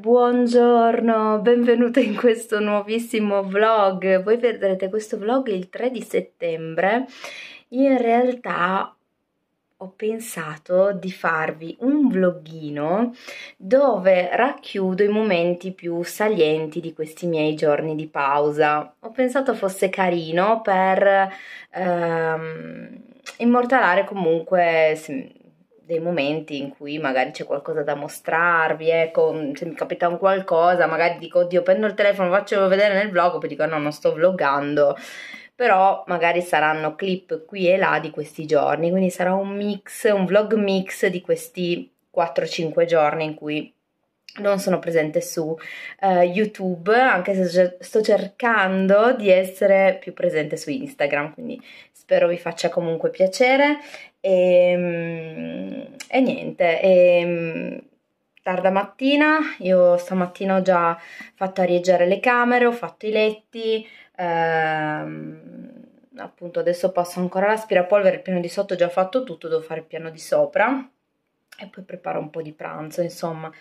Buongiorno, benvenuto in questo nuovissimo vlog. Voi vedrete questo vlog il 3 di settembre. In realtà ho pensato di farvi un vloghino dove racchiudo i momenti più salienti di questi miei giorni di pausa. Ho pensato fosse carino per ehm, immortalare comunque dei momenti in cui magari c'è qualcosa da mostrarvi, ecco, se mi capita un qualcosa, magari dico, oddio, prendo il telefono, faccio vedere nel vlog, poi dico, no, non sto vloggando, però magari saranno clip qui e là di questi giorni, quindi sarà un mix, un vlog mix di questi 4-5 giorni in cui non sono presente su uh, YouTube, anche se sto cercando di essere più presente su Instagram, quindi spero vi faccia comunque piacere e, ehm, e niente, e, ehm, tarda mattina, io stamattina ho già fatto arieggiare le camere, ho fatto i letti, ehm, appunto adesso passo ancora l'aspirapolvere, il piano di sotto ho già fatto tutto, devo fare il piano di sopra e poi preparo un po' di pranzo, insomma.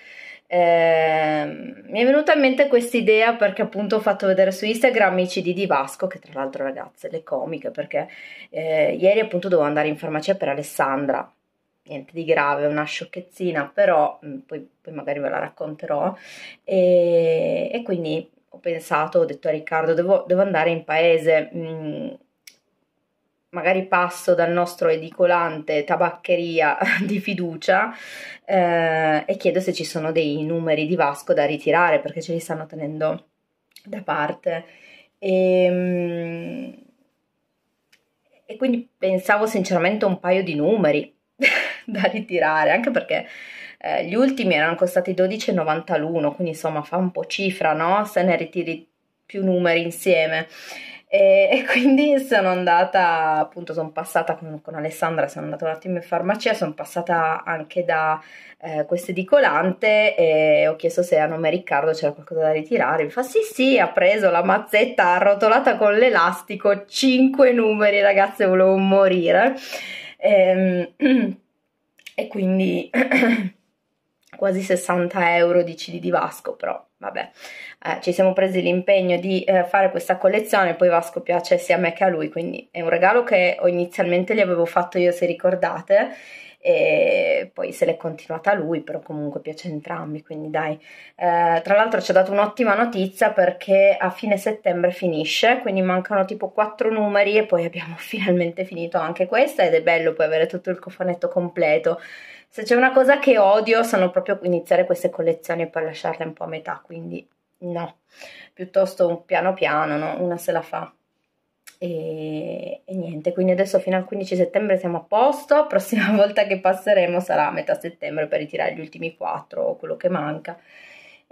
Eh, mi è venuta in mente questa idea perché appunto ho fatto vedere su Instagram i CD di Vasco, che tra l'altro ragazze, le comiche, perché eh, ieri appunto dovevo andare in farmacia per Alessandra, niente di grave, una sciocchezzina, però mm, poi, poi, magari ve la racconterò e, e, quindi ho pensato, ho detto a Riccardo, devo, devo andare in paese. Mh, mm, magari passo dal nostro edicolante tabaccheria di fiducia eh, e chiedo se ci sono dei numeri di Vasco da ritirare perché ce li stanno tenendo da parte. E, ehm, e quindi pensavo sinceramente un paio di numeri da ritirare, anche perché eh, gli ultimi erano costati 12,90 l'uno, quindi insomma fa un po' cifra, no? Se ne ritiri più numeri insieme. E, e, quindi sono andata, appunto, sono passata con, con, Alessandra, sono andata un attimo in farmacia, sono passata anche da eh, questo edicolante e ho chiesto se a nome Riccardo c'era qualcosa da ritirare. Mi fa sì, sì, ha preso la mazzetta arrotolata con l'elastico, 5 numeri, ragazze, volevo morire. E, ehm, e quindi quasi 60 euro di CD di Vasco, però vabbè, eh, ci siamo presi l'impegno di eh, fare questa collezione, poi Vasco piace sia a me che a lui, quindi è un regalo che inizialmente gli avevo fatto io, se ricordate, e poi se l'è continuata lui, però comunque piace a entrambi, quindi dai. Eh, tra l'altro ci ha dato un'ottima notizia perché a fine settembre finisce, quindi mancano tipo quattro numeri e poi abbiamo finalmente finito anche questa ed è bello poi avere tutto il cofanetto completo. Se c'è una cosa che odio sono proprio iniziare queste collezioni e poi lasciarle un po' a metà, quindi no, piuttosto piano piano, no? una se la fa. E, e, niente, quindi adesso fino al 15 settembre siamo a posto, prossima volta che passeremo sarà a metà settembre per ritirare gli ultimi quattro o quello che manca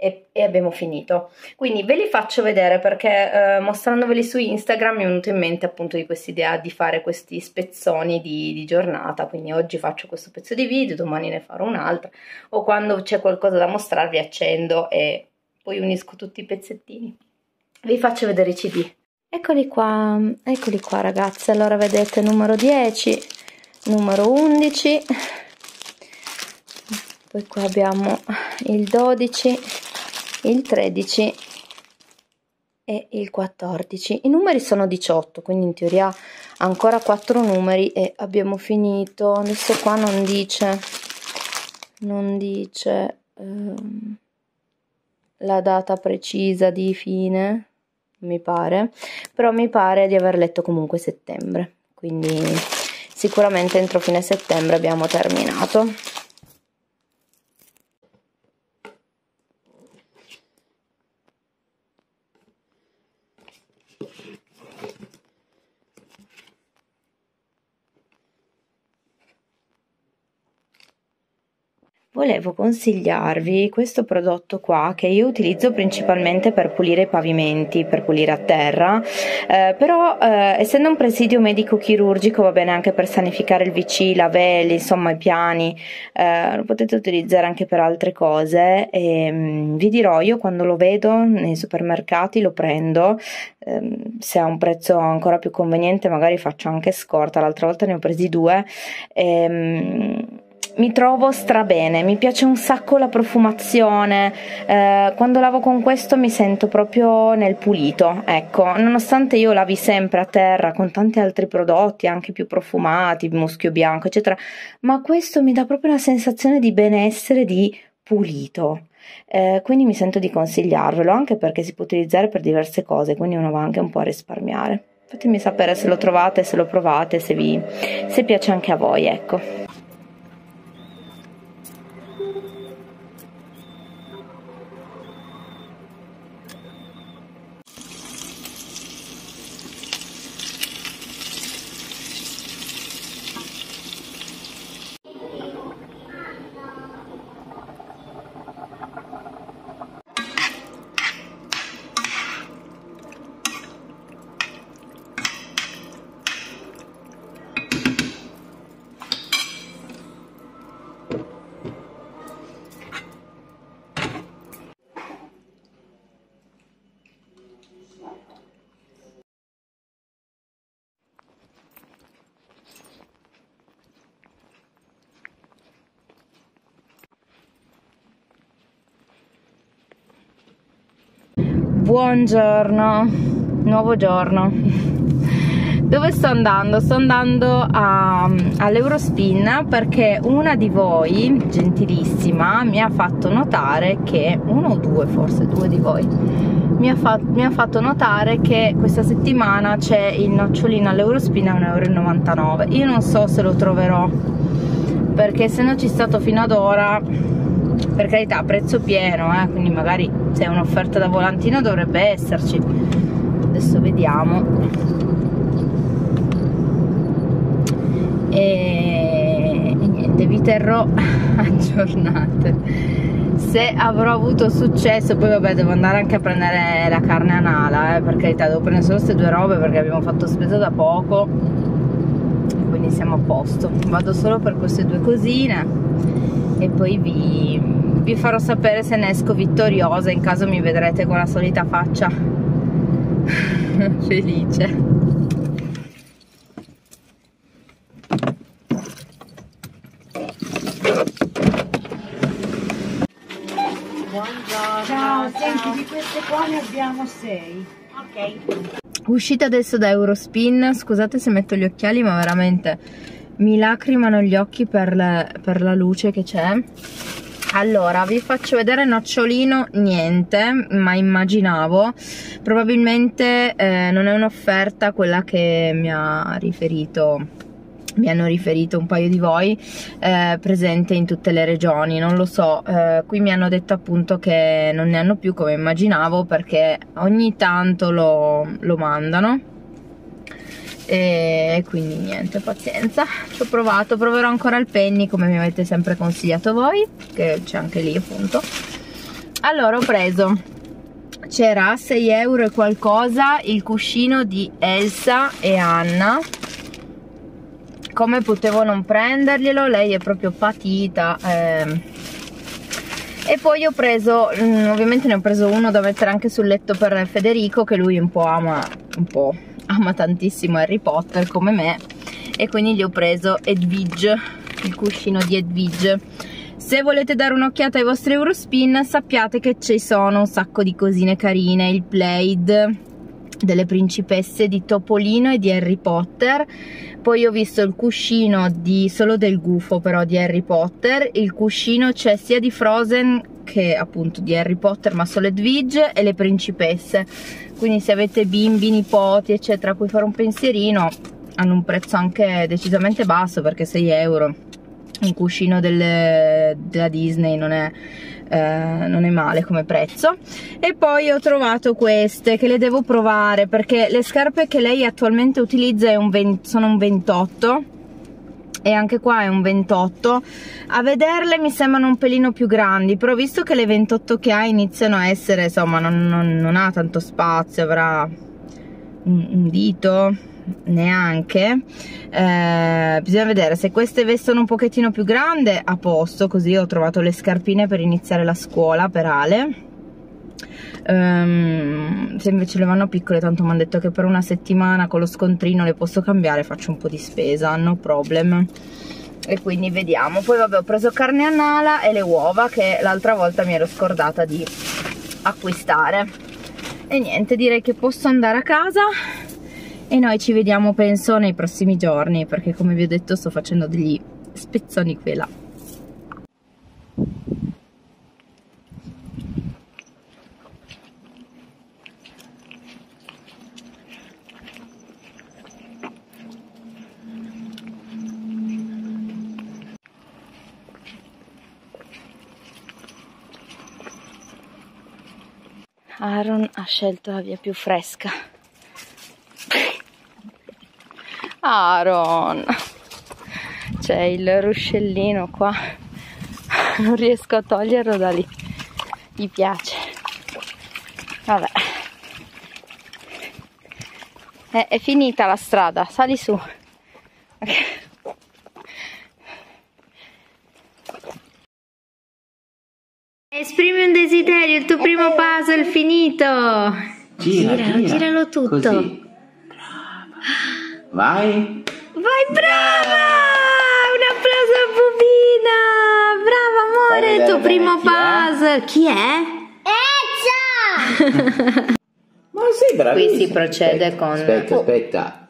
e, e, abbiamo finito. Quindi ve li faccio vedere perché eh, mostrandoveli su Instagram mi è venuto in mente appunto di questa idea di fare questi spezzoni di, di, giornata, quindi oggi faccio questo pezzo di video, domani ne farò un altro o quando c'è qualcosa da mostrarvi accendo e poi unisco tutti i pezzettini. Vi faccio vedere i CD. Eccoli qua, eccoli qua ragazzi, allora vedete numero 10, numero 11, poi qua abbiamo il 12, il 13 e il 14. I numeri sono 18, quindi in teoria ancora 4 numeri e abbiamo finito. Adesso qua non dice, non dice ehm, la data precisa di fine, mi pare, però mi pare di aver letto comunque settembre, quindi sicuramente entro fine settembre abbiamo terminato. Volevo consigliarvi questo prodotto qua che io utilizzo principalmente per pulire i pavimenti, per pulire a terra, eh, però eh, essendo un presidio medico chirurgico va bene anche per sanificare il VC, i lavelli, insomma i piani, eh, lo potete utilizzare anche per altre cose e mh, mm, vi dirò io quando lo vedo nei supermercati lo prendo, ehm, se ha un prezzo ancora più conveniente magari faccio anche scorta, l'altra volta ne ho presi due. Ehm, mi trovo strabene, mi piace un sacco la profumazione, eh, quando lavo con questo mi sento proprio nel pulito, ecco, nonostante io lavi sempre a terra con tanti altri prodotti, anche più profumati, muschio bianco, eccetera, ma questo mi dà proprio una sensazione di benessere, di pulito. Eh, quindi mi sento di consigliarvelo anche perché si può utilizzare per diverse cose, quindi uno va anche un po' a risparmiare. Fatemi sapere se lo trovate, se lo provate, se vi se piace anche a voi, ecco. Buongiorno, nuovo giorno. Dove sto andando? Sto andando all'Eurospin perché una di voi, gentilissima, mi ha fatto notare che, uno o due forse, due di voi, mi ha, fatto, mi ha fatto notare che questa settimana c'è il nocciolino all'Eurospin a 1,99€. Io non so se lo troverò perché essendoci stato fino ad ora per carità prezzo pieno eh, quindi magari se è un'offerta da volantino dovrebbe esserci. Adesso vediamo. E, e niente vi terrò aggiornate. Se avrò avuto successo poi vabbè devo andare anche a prendere la carne a nala eh, per carità devo prendere solo queste due robe perché abbiamo fatto spesa da poco. Quindi siamo a posto. Vado solo per queste due cosine e poi vi, vi farò sapere se ne esco vittoriosa in caso mi vedrete con la solita faccia felice Buongiorno. Ciao, senti di queste qua ne abbiamo sei. Ok. Uscita adesso da Eurospin, scusate se metto gli occhiali ma veramente mi lacrimano gli occhi per, le, per la luce che c'è allora vi faccio vedere nocciolino niente ma immaginavo. Probabilmente eh, non è un'offerta quella che mi ha riferito mi hanno riferito un paio di voi eh, presente in tutte le regioni. Non lo so eh, qui mi hanno detto appunto che non ne hanno più come immaginavo perché ogni tanto lo, lo mandano e quindi niente pazienza. Ci ho provato proverò ancora il penny come mi avete sempre consigliato voi che c'è anche lì appunto. Allora ho preso c'era a 6 euro e qualcosa il cuscino di Elsa e Anna. Come potevo non prenderglielo? Lei è proprio patita eh. e poi ho preso mm, ovviamente ne ho preso uno da mettere anche sul letto per Federico che lui un po' ama un po' ama tantissimo Harry Potter come me e quindi gli ho preso Edwidge, il cuscino di Edwidge. Se volete dare un'occhiata ai vostri Eurospin sappiate che ci sono un sacco di cosine carine, il Plaid delle principesse di Topolino e di Harry Potter poi ho visto il cuscino di solo del gufo però di Harry Potter il cuscino c'è sia di Frozen che appunto di Harry Potter ma solo Edwidge e le principesse. Quindi se avete bimbi, nipoti eccetera a cui fare un pensierino hanno un prezzo anche decisamente basso perché 6 euro. Un cuscino delle, della Disney non è, eh, non è male come prezzo. E poi ho trovato queste che le devo provare perché le scarpe che lei attualmente utilizza un 20, sono un 28 e anche qua è un 28 a vederle mi sembrano un pelino più grandi però visto che le 28 che ha iniziano a essere insomma non, non, non ha tanto spazio avrà un, un dito neanche. Eh, bisogna vedere se queste vestono un pochettino più grande a posto così ho trovato le scarpine per iniziare la scuola per Ale um, se invece le vanno piccole tanto mi hanno detto che per una settimana con lo scontrino le posso cambiare faccio un po' di spesa no problem. E quindi vediamo. Poi vabbè ho preso carne a nala e le uova che l'altra volta mi ero scordata di acquistare. E niente direi che posso andare a casa e noi ci vediamo penso nei prossimi giorni perché come vi ho detto sto facendo degli spezzoni qui e là Aaron ha scelto la via più fresca. Aaron! C'è il ruscellino qua. Non riesco a toglierlo da lì. Gli piace. Vabbè. È, è finita la strada, sali su. Esprimi un desiderio, il tuo primo puzzle finito. Gira, giralo, gira. giralo tutto. Così. Brava. Vai. Vai, brava! Un applauso a Bubina! Brava amore, il tuo primo bene chi è. puzzle. Chi è? Ma sei bravissima. Qui si procede Aspetta, con- Aspetta, aspetta.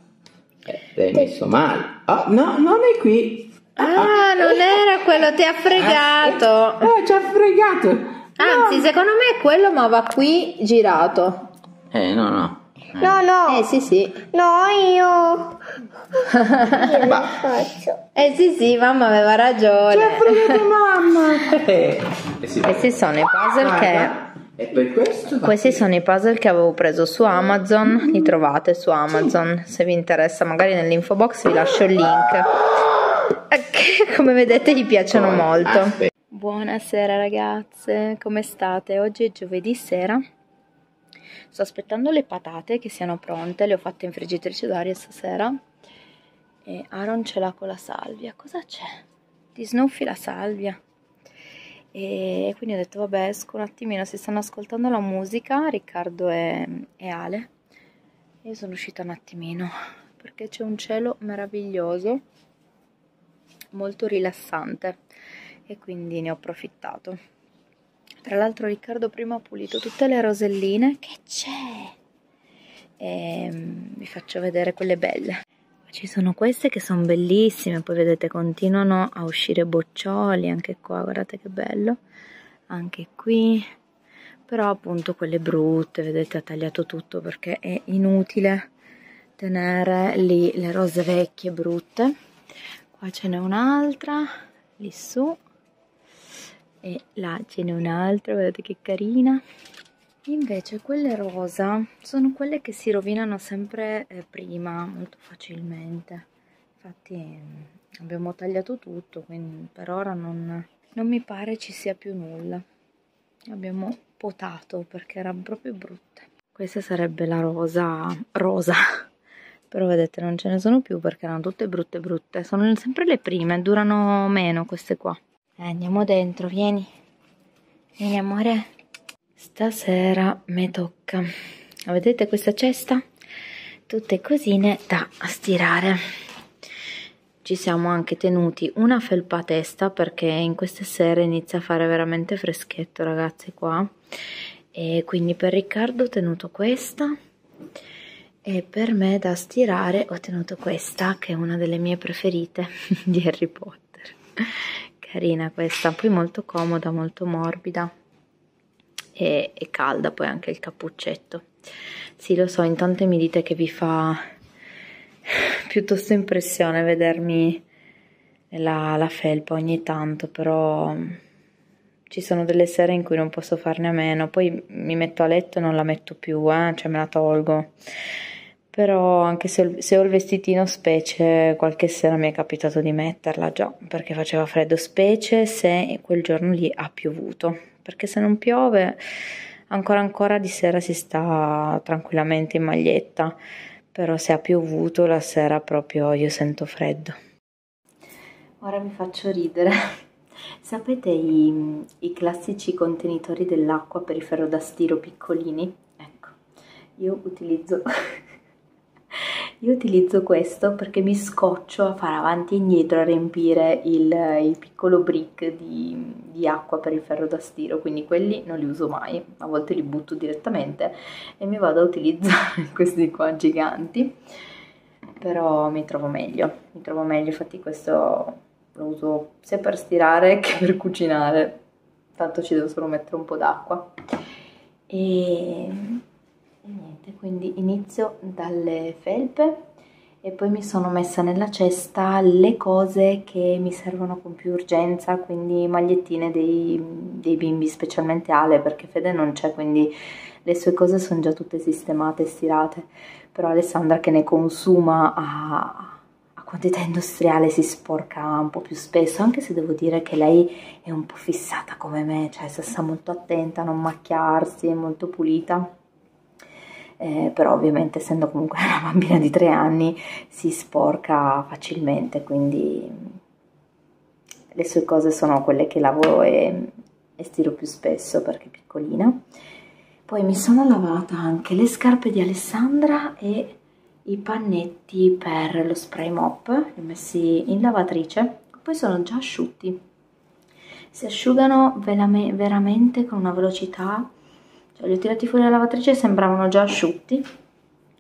Eh, l'hai messo male. Oh, no, non è qui. Ah, non era quello, ti ha fregato. Eh, ci ha fregato. Anzi, secondo me quello ma va qui girato. Eh, no, no. No, no. Eh sì, sì. No, io. Ma, Faccio. Eh sì, sì, mamma aveva ragione. fregato mamma. Eh, eh, sì. Questi sono i puzzle che Guarda, E per questo... Questi sono i puzzle che avevo preso su Amazon, li trovate su Amazon, se vi interessa magari nell'info box vi lascio il link. Eh, Che come vedete gli piacciono molto. Aspetta. Buonasera ragazze, come state? Oggi è giovedì sera. Sto aspettando le patate che siano pronte, le ho fatte in friggitrice d'aria stasera. E Aaron ce l'ha con la salvia. Cosa c'è? Ti snuffi la salvia? E quindi ho detto, vabbè, esco un attimino, si stanno ascoltando la musica, Riccardo e, e Ale. E sono uscita un attimino perché c'è un cielo meraviglioso, molto rilassante e quindi ne ho approfittato. Tra l'altro Riccardo prima ha pulito tutte le roselline che c'è e mm, vi faccio vedere quelle belle. Ci sono queste che sono bellissime, poi vedete continuano a uscire boccioli anche qua, guardate che bello, anche qui, però appunto quelle brutte, vedete ha tagliato tutto perché è inutile tenere lì le rose vecchie brutte. Qua ce n'è un'altra, lì su, e là ce n'è un'altra, guardate che carina. Invece quelle rosa sono quelle che si rovinano sempre eh, prima, molto facilmente. Infatti mm, abbiamo tagliato tutto, quindi per ora non, non mi pare ci sia più nulla. Abbiamo potato perché erano proprio brutte. Questa sarebbe la rosa rosa, però vedete non ce ne sono più perché erano tutte brutte brutte. Sono sempre le prime, durano meno queste qua. Eh, andiamo dentro, vieni. Vieni amore. Stasera mi tocca. Vedete questa cesta? Tutte cosine da stirare. Ci siamo anche tenuti una felpa a testa perché in queste sere inizia a fare veramente freschetto ragazzi qua. E quindi per Riccardo ho tenuto questa e per me da stirare ho tenuto questa che è una delle mie preferite di Harry Potter. Carina questa, poi molto comoda, molto morbida e, e calda poi anche il cappuccetto sì lo so in tante mi dite che vi fa piuttosto impressione vedermi la, la felpa ogni tanto però ci sono delle sere in cui non posso farne a meno poi mi metto a letto e non la metto più eh? cioè me la tolgo però anche se, se ho il vestitino specie qualche sera mi è capitato di metterla già perché faceva freddo specie se quel giorno lì ha piovuto. Perché se non piove ancora ancora di sera si sta tranquillamente in maglietta. Però se ha piovuto la sera proprio io sento freddo. Ora vi faccio ridere. Sapete i, i classici contenitori dell'acqua per i ferro da stiro piccolini? Ecco io utilizzo io utilizzo questo perché mi scoccio a fare avanti e indietro a riempire il, il piccolo brick di, di, acqua per il ferro da stiro, quindi quelli non li uso mai, a volte li butto direttamente e mi vado a utilizzare questi qua giganti, però mi trovo meglio, mi trovo meglio, infatti questo lo uso sia per stirare che per cucinare, tanto ci devo solo mettere un po' d'acqua. E e niente, quindi inizio dalle felpe e poi mi sono messa nella cesta le cose che mi servono con più urgenza, quindi magliettine dei, dei bimbi, specialmente Ale, perché Fede non c'è, quindi le sue cose sono già tutte sistemate e stirate, però Alessandra che ne consuma a, a quantità industriale si sporca un po' più spesso, anche se devo dire che lei è un po' fissata come me, cioè sta molto attenta a non macchiarsi, è molto pulita eh, però ovviamente essendo comunque una bambina di tre anni si sporca facilmente, quindi le sue cose sono quelle che lavo e, e stiro più spesso perché è piccolina. Poi mi sono lavata anche le scarpe di Alessandra e i pannetti per lo spray mop, li ho messi in lavatrice, poi sono già asciutti. Si asciugano veramente con una velocità cioè, li ho tirati fuori dalla lavatrice e sembravano già asciutti,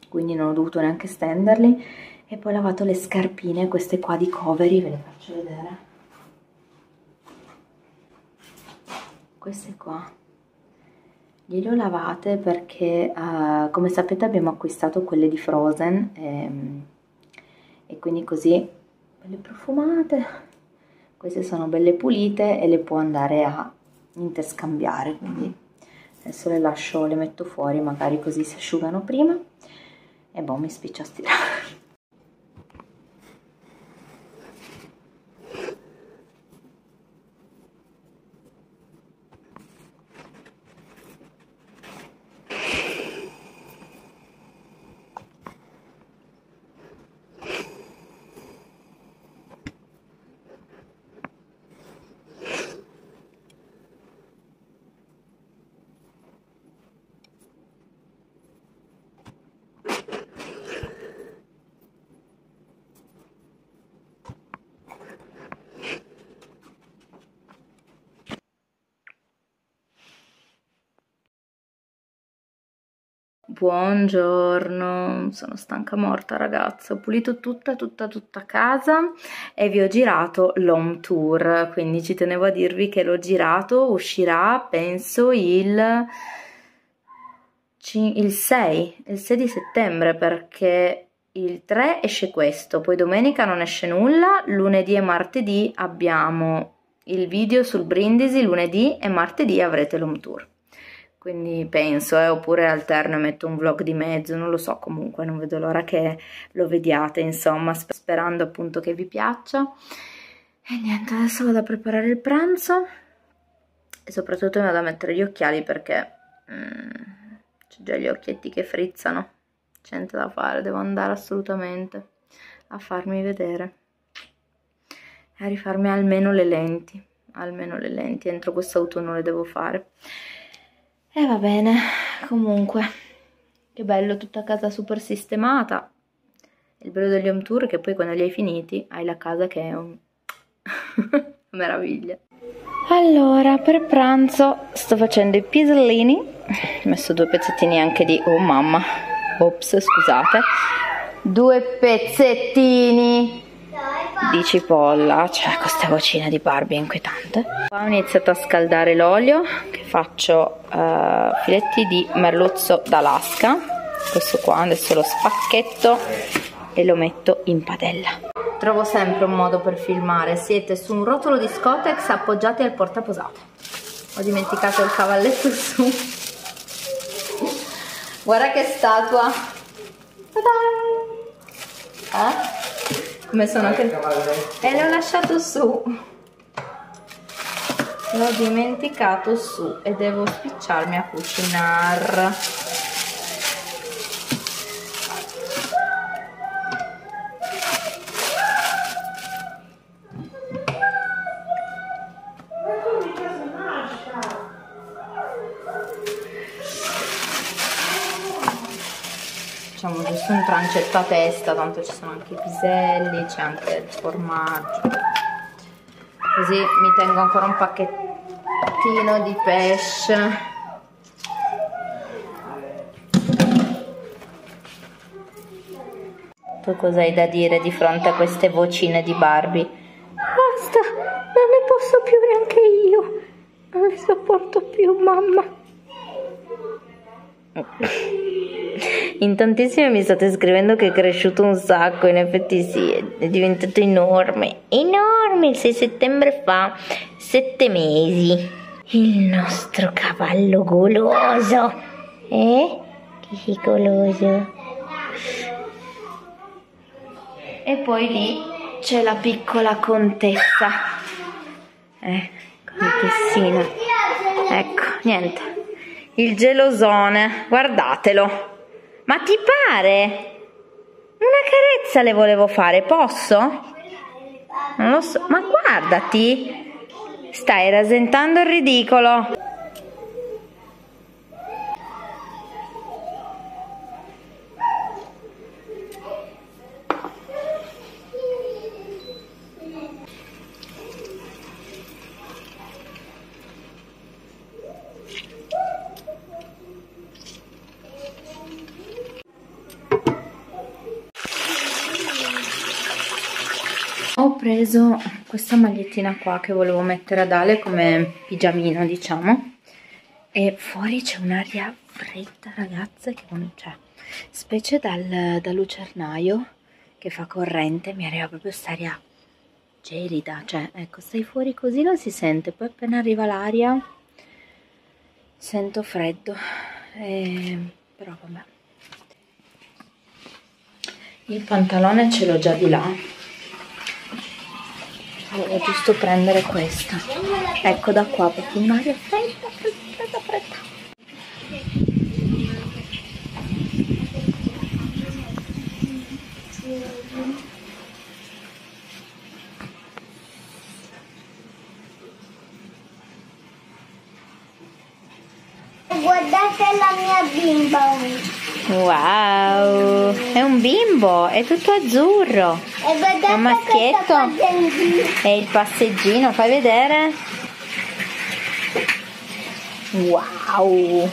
quindi non ho dovuto neanche stenderli. E poi ho lavato le scarpine, queste qua di Covery, ve le faccio vedere. Queste qua. Gliele ho lavate perché, uh, come sapete, abbiamo acquistato quelle di Frozen e, ehm, e quindi così, belle profumate. Queste sono belle pulite e le può andare a interscambiare, quindi adesso le lascio, le metto fuori magari così si asciugano prima. E boh mi spiccia a stirare Buongiorno, sono stanca morta ragazza, ho pulito tutta tutta tutta casa e vi ho girato l'home tour, quindi ci tenevo a dirvi che l'ho girato, uscirà penso il, il 6, il 6 di settembre perché il 3 esce questo, poi domenica non esce nulla, lunedì e martedì abbiamo il video sul brindisi, lunedì e martedì avrete l'home tour quindi penso, eh, oppure alterno e metto un vlog di mezzo, non lo so, comunque non vedo l'ora che lo vediate, insomma, sperando appunto che vi piaccia. E niente, adesso vado a preparare il pranzo e soprattutto mi vado a mettere gli occhiali perché mm, c'ho già gli occhietti che frizzano, c'è niente da fare, devo andare assolutamente a farmi vedere e a rifarmi almeno le lenti, almeno le lenti, entro quest'autunno le devo fare. E va bene, comunque, che bello, tutta casa super sistemata. Il bello degli home tour è che poi quando li hai finiti hai la casa che è un... meraviglia. Allora, per pranzo sto facendo i pisellini, ho messo due pezzettini anche di... oh mamma, ops, scusate, due pezzettini di cipolla, cioè questa vocina di Barbie è inquietante. Qua ho iniziato a scaldare l'olio, che faccio uh, filetti di merluzzo d'Alaska, questo qua, adesso lo spacchetto e lo metto in padella. Trovo sempre un modo per filmare, siete su un rotolo di Scotex appoggiati al portaposate. Ho dimenticato il cavalletto su. Guarda che statua! Eh? Come sono anche e l'ho lasciato su. L'ho dimenticato su e devo spicciarmi a cucinare facciamo giusto un trancetto a testa tanto ci sono anche i piselli c'è anche il formaggio. Così mi tengo ancora un pacchettino di pesce. Tu cosa hai da dire di fronte a queste vocine di Barbie? basta non ne posso più neanche io. Non le sopporto più mamma in tantissime mi state scrivendo che è cresciuto un sacco, in effetti sì, è diventato enorme, enorme, il 6 settembre fa 7 mesi. Il nostro cavallo goloso, eh? Che è goloso. E poi lì c'è la piccola contessa, eh, contessina. Ecco, niente, il gelosone, guardatelo. Ma ti pare? Una carezza le volevo fare, posso? Non lo so, ma guardati! Stai rasentando il ridicolo. Ho preso questa magliettina qua che volevo mettere ad Ale come pigiamino diciamo. E fuori c'è un'aria fredda ragazze che non c'è. Specie dal, dal lucernaio che fa corrente mi arriva proprio quest'aria gelida cioè ecco stai fuori così non si sente. Poi appena arriva l'aria sento freddo. E... però vabbè. Il pantalone ce l'ho già di là volevo giusto prendere questa. Ecco da qua proprio un'aria fredda fredda fredda Guardate la mia bimba. Wow, è un bimbo, è tutto azzurro. E guardate È un maschietto? E il passeggino, fai vedere? Wow!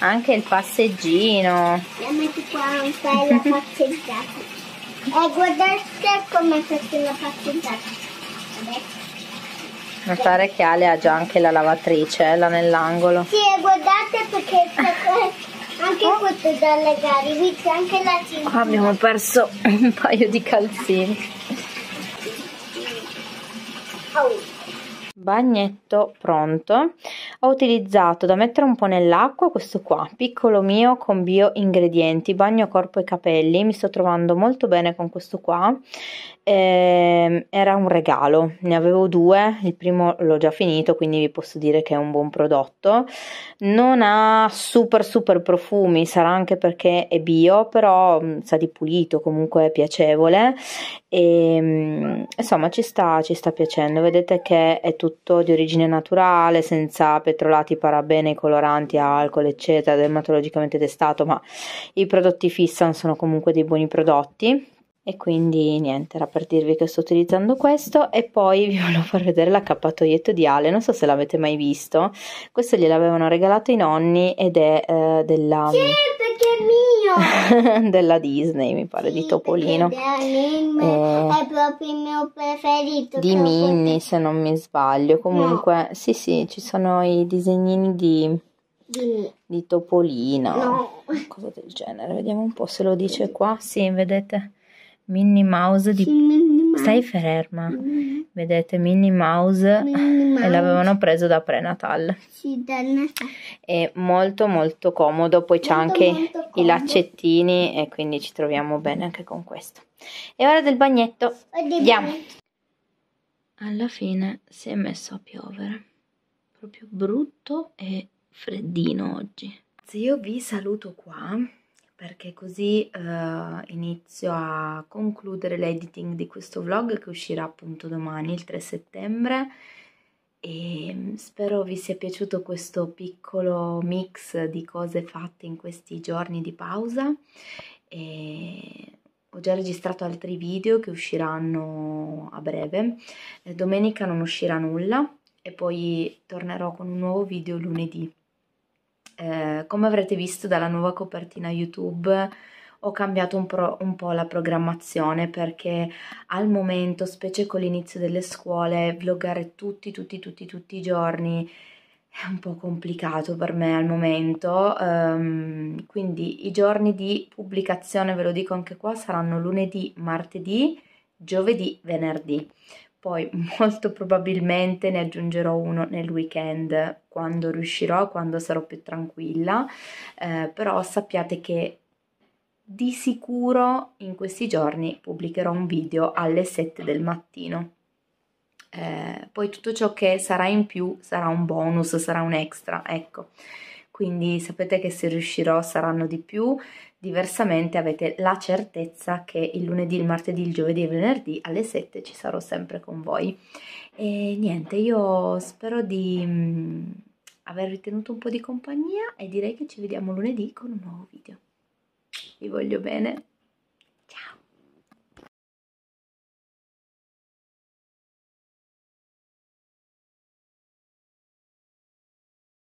Anche il passeggino. La metti qua fai la passeggiata. E guardate come faccio la passeggiata. Adesso. Notare che Ale ha già anche la lavatrice, eh, là nell'angolo. Sì, e guardate perché que- anche questo da legare, qui c'è anche la cintura. Qua abbiamo perso un paio di calzini. Oh. Bagnetto pronto. Ho utilizzato da mettere un po' nell'acqua questo qua, piccolo mio con bio ingredienti, bagno corpo e capelli. Mi sto trovando molto bene con questo qua. Eh, era un regalo, ne avevo due, il primo l'ho già finito, quindi vi posso dire che è un buon prodotto. Non ha super super profumi, sarà anche perché è bio, però sa di pulito, comunque è piacevole e mh, insomma ci sta, ci sta piacendo. Vedete che è tutto di origine naturale, senza petrolati, parabene, coloranti, alcol, eccetera, dermatologicamente testato, ma i prodotti Fissan sono comunque dei buoni prodotti. E quindi niente, era per dirvi che sto utilizzando questo. E poi vi volevo far vedere l'accappatoietto di Ale, non so se l'avete mai visto, questo gliel'avevano regalato i nonni ed è eh, della, perché è mio. della Disney, mi pare, di Sì, Topolino, perché l'anime Eh. È proprio il mio preferito. di Minnie se non mi sbaglio, comunque sì sì, ci sono i disegnini di, Di di Topolino, No. cosa del genere, vediamo un po' se lo dice qua, sì, vedete, Minnie Mouse di... Minnie Stai ferma. Vedete Minnie Mouse Minnie e l'avevano preso da prenatal. Sì, da Natale. È molto molto comodo, poi c'è anche molto i laccettini e quindi ci troviamo bene anche con questo. E ora del bagnetto. Andiamo. Alla fine si è messo a piovere. Proprio brutto e freddino oggi. Io vi saluto qua perché così eh, inizio a concludere l'editing di questo vlog che uscirà appunto domani, il 3 settembre. e mm, spero vi sia piaciuto questo piccolo mix di cose fatte in questi giorni di pausa. E ho già registrato altri video che usciranno a breve. Domenica non uscirà nulla e poi tornerò con un nuovo video lunedì eh, come avrete visto dalla nuova copertina youtube ho cambiato un, pro, un, po' la programmazione perché al momento, specie con l'inizio delle scuole, vloggare tutti, tutti, tutti, tutti i giorni è un po' complicato per me al momento, um, quindi i giorni di pubblicazione, ve lo dico anche qua, saranno lunedì, martedì, giovedì, venerdì. Poi molto probabilmente ne aggiungerò uno nel weekend quando riuscirò, quando sarò più tranquilla, eh, però sappiate che di sicuro in questi giorni pubblicherò un video alle 7 del mattino. Eh, poi tutto ciò che sarà in più sarà un bonus, sarà un extra, ecco. Quindi sapete che se riuscirò saranno di più, diversamente avete la certezza che il lunedì, il martedì, il giovedì e il venerdì alle 7 ci sarò sempre con voi. E niente, io spero di mh, mm, aver ritenuto un po' di compagnia e direi che ci vediamo lunedì con un nuovo video. Vi voglio bene